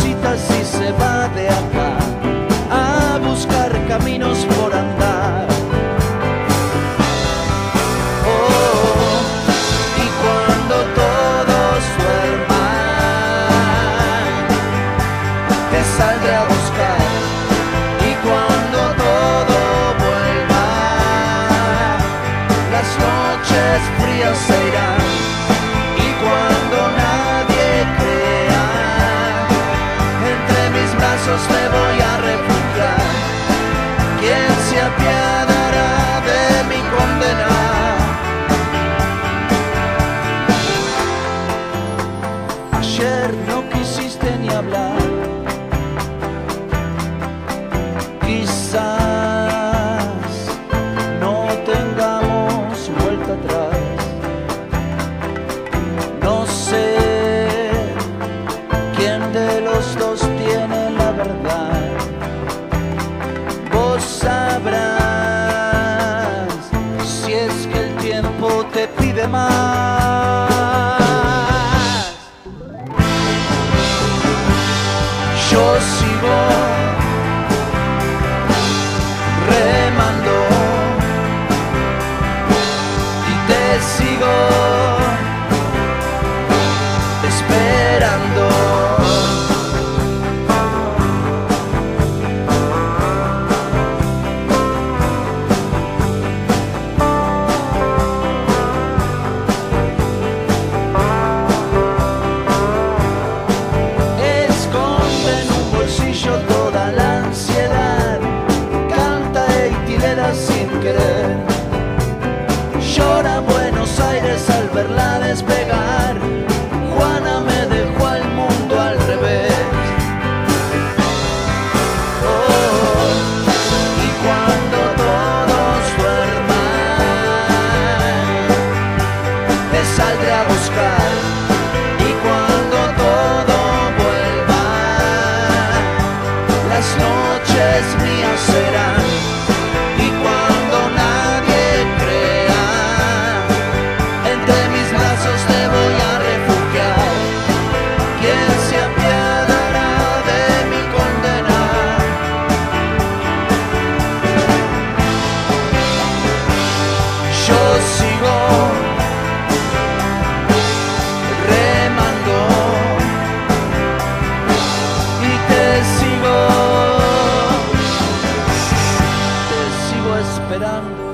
cositas y se va de acá a buscar caminos por andar. Oh, y cuando todos duerman, te saldré a buscar. Y cuando todo vuelva, las noches frías se no tengamos vuelta atrás. No sé quién de los dos tiene la verdad. Vos sabrás si es que el tiempo te pide más. Yo as we esperando.